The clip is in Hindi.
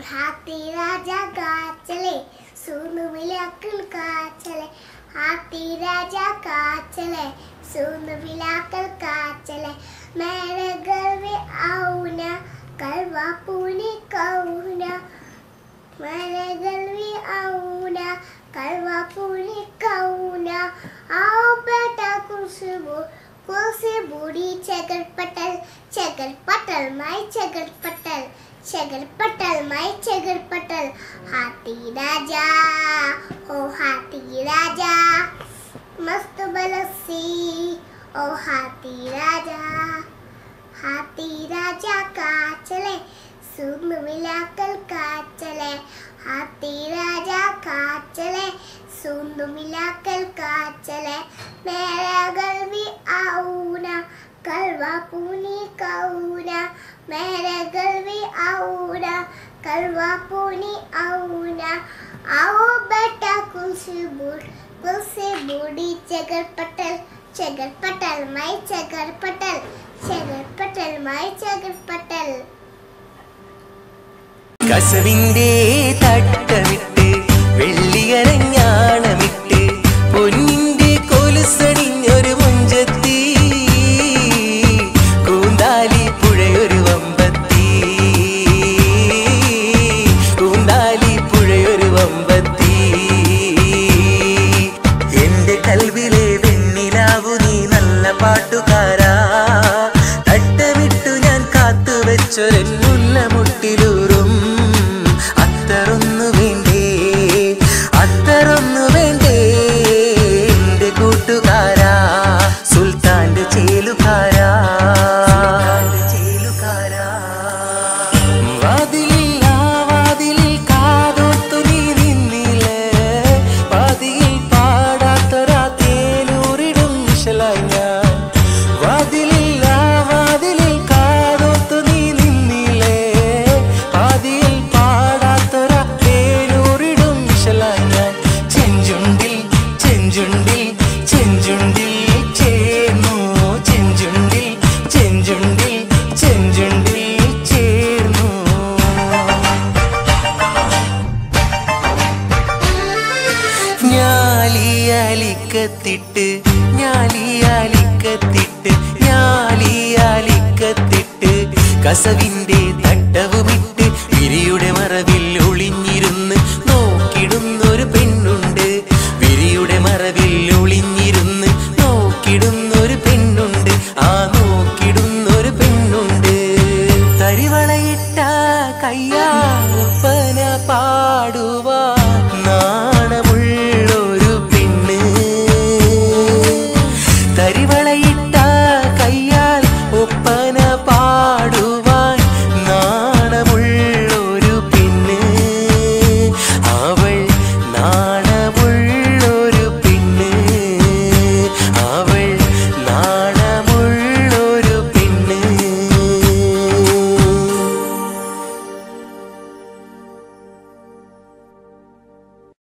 हाथी राजा का चले सुन मिला कल का चले। हाथी राजा का चले सुन मिला कल का चले। मेरे घर में आओ ना करवा पुणे कहूँ ना मेरे घर में आओ ना करवा पुणे कहूँ ना आओ बेटा कुर्सी बो बूढ़ी चगर पटल चगर पटल माई चगर पटल चगर पटल, माई चगर पटल। हाथी राजा, ओ हाथी राजा। मस्त बलसी, ओ हाथी राजा। हाथी राजा का चले सुन मिला कल का चले। हाथी राजा का चले सुन मिला कल का चले। मेरा घर भी आऊ ना करवा पुनी काऊ ना मेरे घर भी आऊ ना करवा पुनी आऊ ना आओ बेटा कुलसी बूढ़ कुलसी बूढ़ी चगर पटल चगर पटल माई चगर पटल ചകർ പട്ടൽ മായി ചകർ പട്ടൽ കസവിന്റെ തട്ടമിട്ട് വെള്ളിയരഞ്ഞാണമിട്ട് ഞാലിയാലിക്കത്തിട്ട് ഞാലിയാലിക്കത്തിട്ട് ഞാലിയാലിക്കത്തിട്ട് കസവിന്റെ തട്ടവുമിട്ട് വിരിയുടെ മറവിൽ ഒളിഞ്ഞിരുന്ന് നോക്കിടുന്നൊരു പെണ്ണുണ്ട്. വിരിയുടെ മറവിൽ ഒളിഞ്ഞിരുന്ന് നോക്കിടുന്നൊരു പെണ്ണുണ്ട്. ആ നോക്കിടുന്നൊരു പെണ്ണുണ്ട്. തരിവളയിട്ട കയ്യാ